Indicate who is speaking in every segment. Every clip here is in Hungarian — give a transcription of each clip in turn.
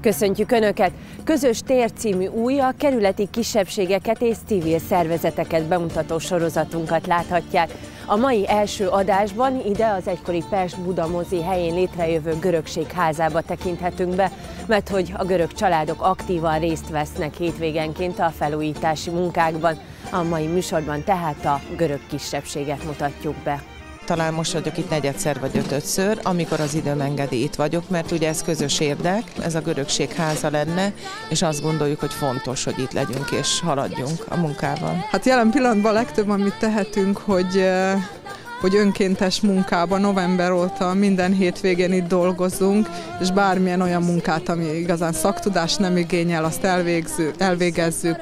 Speaker 1: Köszöntjük Önöket! Közös tér című új, a kerületi kisebbségeket és civil szervezeteket bemutató sorozatunkat láthatják. A mai első adásban ide az egykori Pest Budamozi helyén létrejövő görögség házába tekinthetünk be, mert hogy a görög családok aktívan részt vesznek hétvégenként a felújítási munkákban. A mai műsorban tehát a görög kisebbséget mutatjuk be
Speaker 2: talán most vagyok itt negyedszer vagy ötödször, amikor az időm engedi itt vagyok, mert ugye ez közös érdek, ez a görögség háza lenne, és azt gondoljuk, hogy fontos, hogy itt legyünk és haladjunk a munkával.
Speaker 3: Hát jelen pillanatban a legtöbb, amit tehetünk, hogy hogy önkéntes munkában november óta minden hétvégén itt dolgozunk, és bármilyen olyan munkát, ami igazán szaktudás nem igényel, azt elvégző, elvégezzük.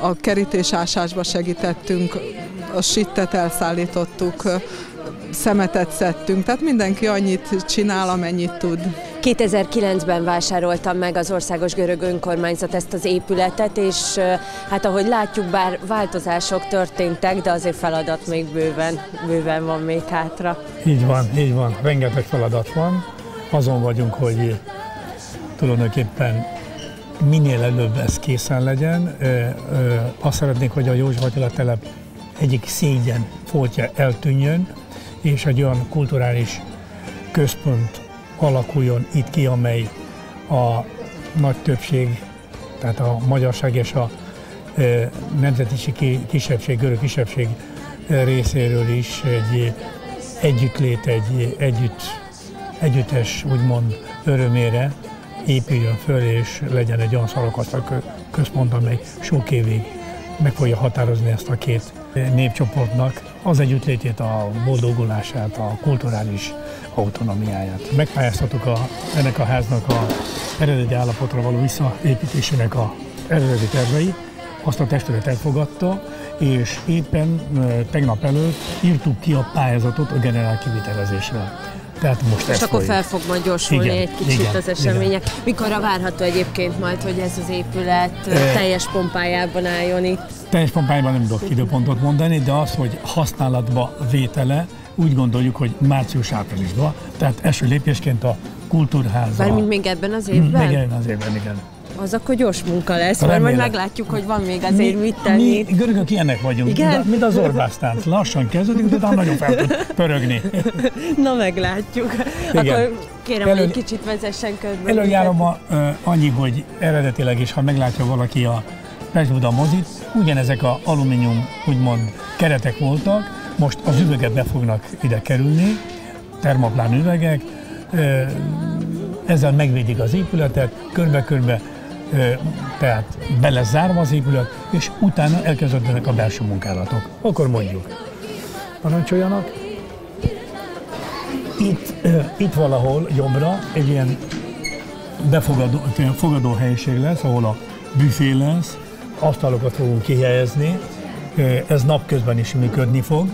Speaker 3: A kerítésásásba segítettünk, a sittet elszállítottuk, szemetet szedtünk, tehát mindenki annyit csinál, amennyit tud.
Speaker 1: 2009-ben vásároltam meg az Országos Görög Önkormányzat ezt az épületet, és hát ahogy látjuk, bár változások történtek, de azért feladat még bőven, bőven van még hátra.
Speaker 4: Így van, így van, rengeteg feladat van. Azon vagyunk, hogy tulajdonképpen minél előbb ez készen legyen. Azt szeretnék, hogy a József telep egyik szégyen foltja eltűnjön, és egy olyan kulturális központ alakuljon itt ki, amely a nagy többség, tehát a magyarság és a e, kisebbség, görög kisebbség részéről is egy együttlét, egy együtt, együttes úgymond örömére épüljön föl, és legyen egy olyan szalakasztal központ, amely sok évig meg fogja határozni ezt a két népcsoportnak az együttlétét, a boldogulását, a kulturális autonomiáját. Megpályáztatok a, ennek a háznak a eredeti állapotra való visszaépítésének a eredeti tervei, azt a testület elfogadta, és éppen tegnap előtt írtuk ki a pályázatot a generál kivitelezésre.
Speaker 1: Tehát most és akkor fel fog majd gyorsulni igen, egy kicsit igen, az események. Igen. Mikorra várható egyébként majd, hogy ez az épület e, teljes pompájában álljon itt?
Speaker 4: Teljes pompájában nem tudok időpontot mondani, de az, hogy használatba vétele, úgy gondoljuk, hogy március-áprilisban, tehát első lépésként a kultúrháza.
Speaker 1: Bármint még ebben az évben?
Speaker 4: Még ebben az évben, igen.
Speaker 1: Az akkor gyors munka lesz, Remélem. mert majd meglátjuk, hogy van még azért mi, mit tenni.
Speaker 4: Mi görögök ilyenek vagyunk, Igen? mint a zorbásztánc. Lassan kezdődik, de utána nagyon fel tud pörögni.
Speaker 1: Na meglátjuk. Igen. Akkor kérem, Elő, hogy egy kicsit vezessen körbe.
Speaker 4: Előjáróban uh, annyi, hogy eredetileg is, ha meglátja valaki a Pest-Buda mozit, ugyanezek a alumínium, úgymond keretek voltak, most az üvegek be fognak ide kerülni, termoplán üvegek, ezzel megvédik az épületet, körbe-körbe tehát be lesz az épület, és utána elkezdődnek a belső munkálatok. Akkor mondjuk, parancsoljanak. Itt, itt valahol jobbra egy ilyen befogadó ilyen fogadó helyiség lesz, ahol a büfé lesz, asztalokat fogunk kihelyezni, ez napközben is működni fog.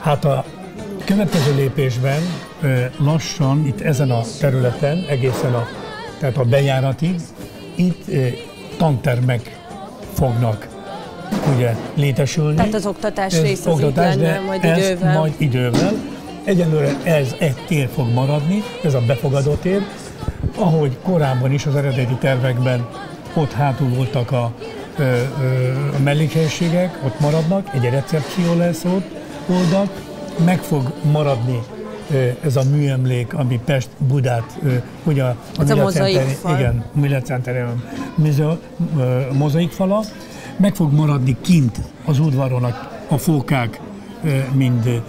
Speaker 4: Hát a következő lépésben lassan itt ezen a területen, egészen a tehát a bejáratig, itt tantermek fognak ugye létesülni.
Speaker 1: Tehát az oktatás rész az oktatás, lenne, majd ez idővel.
Speaker 4: majd idővel. Egyelőre ez egy tér fog maradni, ez a befogadó tér, ahogy korábban is az eredeti tervekben ott hátul voltak a, a, a mellékhelyiségek, ott maradnak, egy recepció lesz ott, oldalt, meg fog maradni ez a műemlék, ami Pest Budát, ugye a,
Speaker 1: a, a mozaikfal.
Speaker 4: Igen, a mozaikfala, meg fog maradni kint az udvaron a, a fókák, mind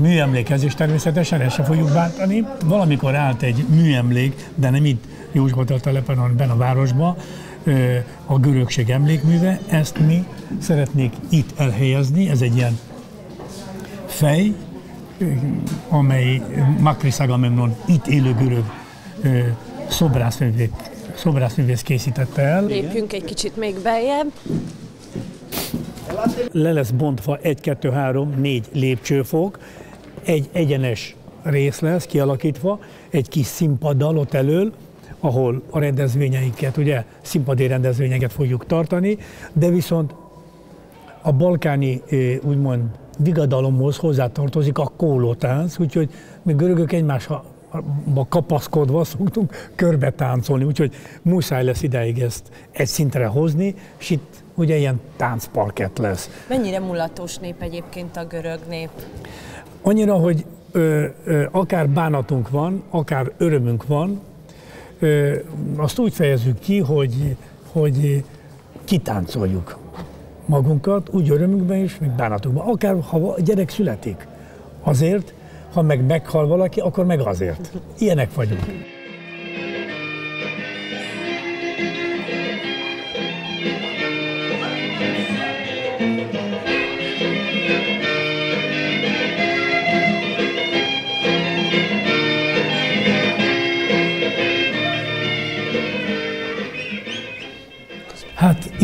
Speaker 4: műemlékezés természetesen, ezt se fogjuk bántani. Valamikor állt egy műemlék, de nem itt József telepen, hanem benne a városban, a görögség emlékműve, ezt mi szeretnék itt elhelyezni, ez egy ilyen fej, amely Makris Agamemnon itt élő görög szobrászművész, szobrászművész készítette el.
Speaker 1: Lépjünk egy kicsit még beljebb.
Speaker 4: Le lesz bontva 1, 2, 3, 4 lépcsőfok, egy egyenes rész lesz kialakítva, egy kis színpaddal ott elől, ahol a rendezvényeinket, ugye színpadi rendezvényeket fogjuk tartani, de viszont a balkáni úgymond vigadalomhoz hozzátartozik a kólótánc, úgyhogy mi görögök egymás kapaszkodva szoktunk körbe táncolni, úgyhogy muszáj lesz ideig ezt egy szintre hozni, és itt ugye ilyen táncparkett lesz.
Speaker 1: Mennyire mulatos nép egyébként a görög nép?
Speaker 4: Annyira, hogy ö, ö, akár bánatunk van, akár örömünk van, ö, azt úgy fejezzük ki, hogy, hogy kitáncoljuk magunkat, úgy örömünkben is, mint bánatunkban. Akár ha a gyerek születik, azért, ha meg meghal valaki, akkor meg azért. Ilyenek vagyunk.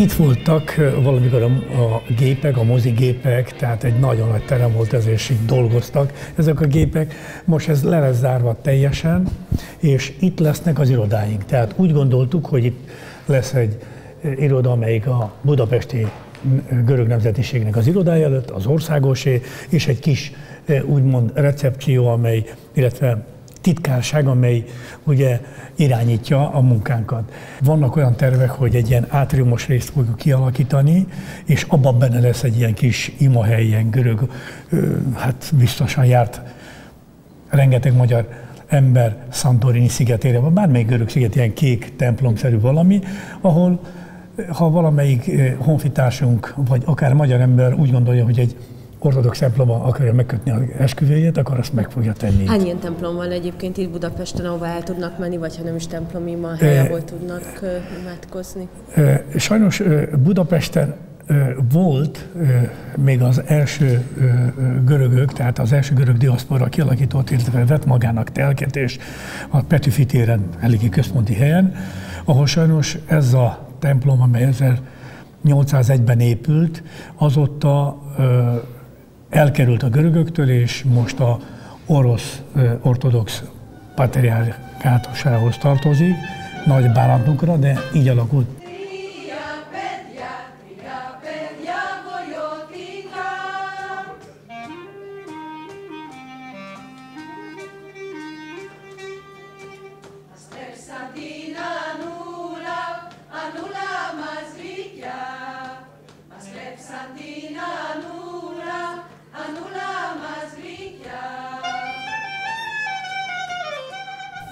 Speaker 4: Itt voltak valamikor a, a gépek, a mozigépek, tehát egy nagyon nagy terem volt ez, és itt dolgoztak ezek a gépek. Most ez le lesz zárva teljesen, és itt lesznek az irodáink. Tehát úgy gondoltuk, hogy itt lesz egy iroda, amelyik a budapesti görög nemzetiségnek az irodája előtt, az országosé, és egy kis úgymond recepció, amely, illetve titkárság, amely ugye irányítja a munkánkat. Vannak olyan tervek, hogy egy ilyen átriumos részt fogjuk kialakítani, és abban benne lesz egy ilyen kis imahely, ilyen görög, hát biztosan járt rengeteg magyar ember Santorini szigetére, vagy bármelyik görög sziget, ilyen kék templomszerű valami, ahol ha valamelyik honfitársunk, vagy akár magyar ember úgy gondolja, hogy egy ortodox templomba akarja megkötni az esküvőjét, akkor azt meg fogja tenni.
Speaker 1: Hány ilyen templom van egyébként itt Budapesten, ahova el tudnak menni, vagy ha nem is templom hely, ahol tudnak imádkozni?
Speaker 4: Sajnos Budapesten volt még az első görögök, tehát az első görög diaszpora kialakított, illetve vett magának telket, és a Petőfi téren, eléggé központi helyen, ahol sajnos ez a templom, amely 1801-ben épült, azóta elkerült a görögöktől, és most a orosz ortodox patriarkátusához tartozik, nagy bánatunkra, de így alakult.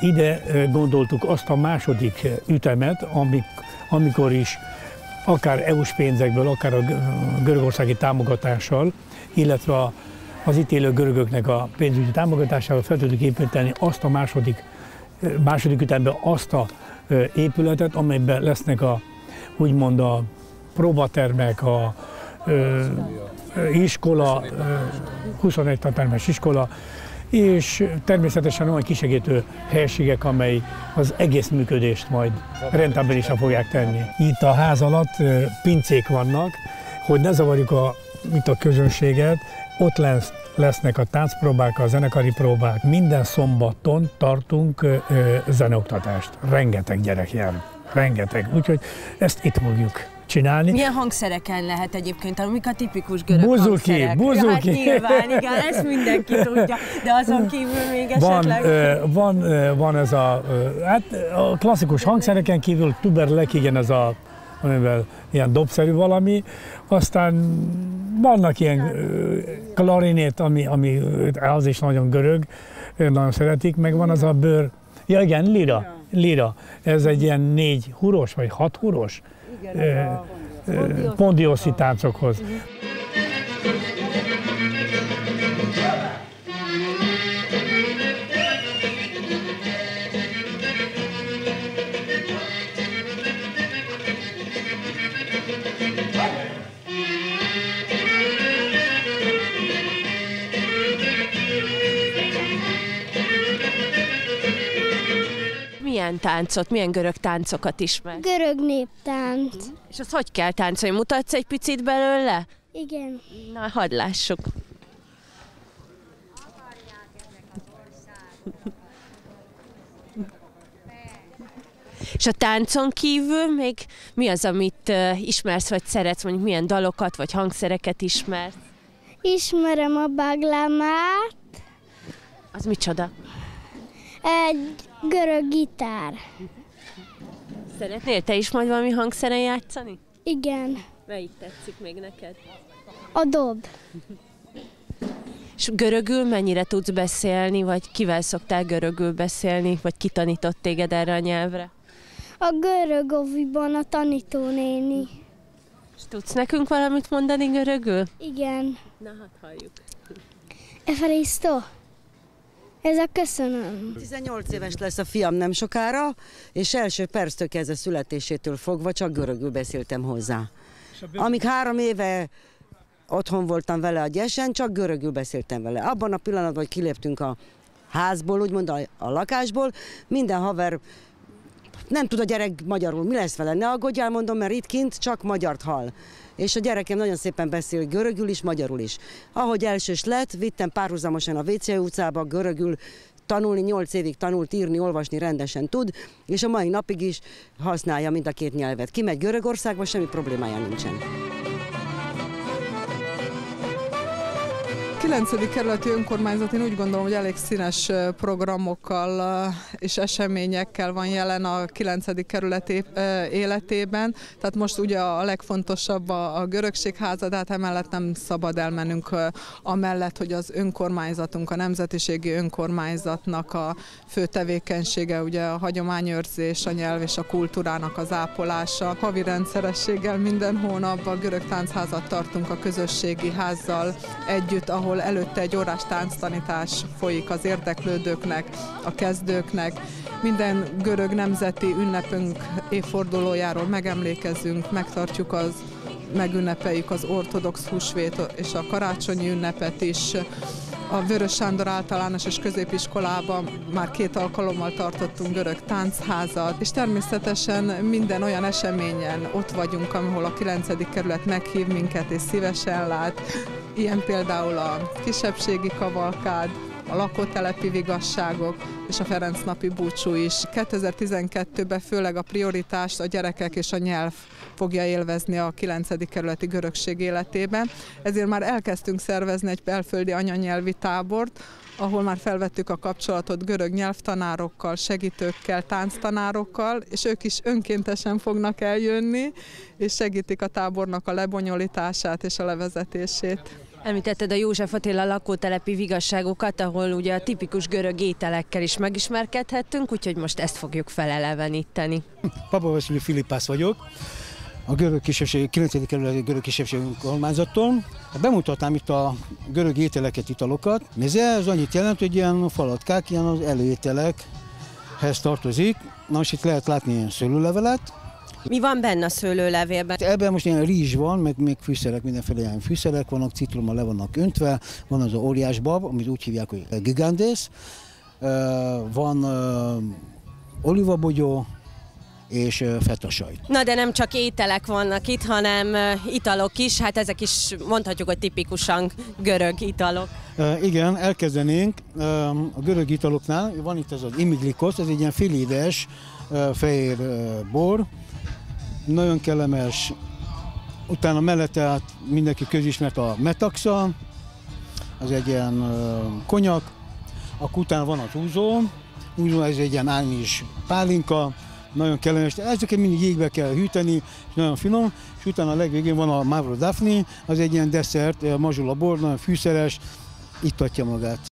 Speaker 4: Ide gondoltuk azt a második ütemet, amik, amikor is akár EU-s pénzekből, akár a görögországi támogatással, illetve az itt élő görögöknek a pénzügyi támogatásával fel tudjuk építeni azt a második, második ütemben azt a épületet, amelyben lesznek a úgymond a próbatermek, a iskola, 21 tantermes iskola, és természetesen olyan kisegítő helységek, amely az egész működést majd rentábilisan fogják tenni. Itt a ház alatt pincék vannak, hogy ne zavarjuk a, mint a közönséget, ott lesz, lesznek a táncpróbák, a zenekari próbák. Minden szombaton tartunk zeneoktatást. Rengeteg gyerek jár. Rengeteg. Úgyhogy ezt itt fogjuk csinálni.
Speaker 1: Milyen hangszereken lehet egyébként, amik a tipikus görög
Speaker 4: buzuki,
Speaker 1: hangszerek?
Speaker 4: Buzuki,
Speaker 1: hát nyilván, igen, ezt mindenki tudja, de azon kívül még esetleg...
Speaker 4: Van, van, van ez a, hát a klasszikus hangszereken kívül tuberlek, igen, ez a amivel ilyen dobszerű valami, aztán vannak ilyen klarinét, ami, ami az is nagyon görög, nagyon szeretik, meg van az a bőr, ja igen, lira, lira, ez egy ilyen négy huros vagy hat huros, pondioszi táncokhoz.
Speaker 1: Táncot, milyen görög táncokat ismer?
Speaker 5: Görög néptánc.
Speaker 1: És azt hogy kell táncolni? Mutatsz egy picit belőle?
Speaker 5: Igen.
Speaker 1: Na, hadd lássuk. És a táncon kívül még mi az, amit uh, ismersz, vagy szeretsz, mondjuk milyen dalokat, vagy hangszereket ismersz?
Speaker 5: Ismerem a baglamát.
Speaker 1: Az micsoda?
Speaker 5: Egy görög gitár.
Speaker 1: Szeretnél te is majd valami hangszeren játszani?
Speaker 5: Igen.
Speaker 1: Melyik tetszik még neked?
Speaker 5: A dob.
Speaker 1: És görögül mennyire tudsz beszélni, vagy kivel szoktál görögül beszélni, vagy ki tanított téged erre a nyelvre?
Speaker 5: A görög oviban a tanítónéni.
Speaker 1: És tudsz nekünk valamit mondani görögül?
Speaker 5: Igen.
Speaker 1: Na, hát halljuk.
Speaker 5: Efaristo. Ez a köszönöm.
Speaker 6: 18 éves lesz a fiam nem sokára, és első perctől kezdve születésétől fogva csak görögül beszéltem hozzá. Amíg három éve otthon voltam vele a gyesen, csak görögül beszéltem vele. Abban a pillanatban, hogy kiléptünk a házból, úgymond a, a lakásból, minden haver nem tud a gyerek magyarul, mi lesz vele? Ne aggódjál, mondom, mert itt kint csak magyart hall. És a gyerekem nagyon szépen beszél görögül is, magyarul is. Ahogy elsős lett, vittem párhuzamosan a WC utcába görögül, tanulni, nyolc évig tanult írni, olvasni rendesen tud, és a mai napig is használja mind a két nyelvet. Kimegy Görögországba, semmi problémája nincsen.
Speaker 3: 9. kerületi önkormányzat én úgy gondolom, hogy elég színes programokkal és eseményekkel van jelen a 9. kerületi ö, életében. Tehát most ugye a legfontosabb a, görögségháza, de hát emellett nem szabad elmennünk amellett, hogy az önkormányzatunk, a nemzetiségi önkormányzatnak a fő tevékenysége ugye a hagyományőrzés, a nyelv és a kultúrának az ápolása. Havi rendszerességgel minden hónapban görög táncházat tartunk a közösségi házzal együtt, ahol előtte egy órás tánctanítás folyik az érdeklődőknek, a kezdőknek. Minden görög nemzeti ünnepünk évfordulójáról megemlékezünk, megtartjuk az megünnepeljük az ortodox húsvét és a karácsonyi ünnepet is. A Vörös Sándor általános és középiskolában már két alkalommal tartottunk görög táncházat, és természetesen minden olyan eseményen ott vagyunk, ahol a 9. kerület meghív minket és szívesen lát. Ilyen például a kisebbségi kavalkád, a lakótelepi vigasságok és a Ferenc napi búcsú is. 2012-ben főleg a prioritást a gyerekek és a nyelv fogja élvezni a 9. kerületi görögség életében. Ezért már elkezdtünk szervezni egy belföldi anyanyelvi tábort, ahol már felvettük a kapcsolatot görög nyelvtanárokkal, segítőkkel, tánctanárokkal, és ők is önkéntesen fognak eljönni, és segítik a tábornak a lebonyolítását és a levezetését.
Speaker 1: Említetted a József Attila lakótelepi vigasságokat, ahol ugye a tipikus görög ételekkel is megismerkedhettünk, úgyhogy most ezt fogjuk feleleveníteni.
Speaker 7: Papa Filipász vagyok, a görög kisebbség, 9. kerületi görög kisebbség önkormányzattól. Bemutatnám itt a görög ételeket, italokat. Ez annyit jelent, hogy ilyen falatkák, ilyen az előételekhez tartozik. Na most itt lehet látni ilyen szőlőlevelet.
Speaker 1: Mi van benne a szőlőlevélben?
Speaker 7: Ebben most ilyen rizs van, meg még fűszerek, mindenféle ilyen fűszerek vannak, citroma le vannak öntve, van az óriás bab, amit úgy hívják, hogy gigandész, van olivabogyó, és fetasajt.
Speaker 1: Na de nem csak ételek vannak itt, hanem italok is, hát ezek is mondhatjuk, hogy tipikusan görög italok.
Speaker 7: Uh, igen, elkezdenénk a görög italoknál. Van itt ez az imiglikos, ez egy ilyen félédes uh, fehér bor. Nagyon kellemes. Utána mellette hát mindenki közismert a metaxa, az egy ilyen konyak. Akkor utána van az úzó. Úzó ez egy ilyen ányis pálinka, nagyon kellemes. Ezeket mindig jégbe kell hűteni, és nagyon finom, és utána a legvégén van a Mavro Daphne, az egy ilyen desszert, mazsula bor, nagyon fűszeres, ittatja magát.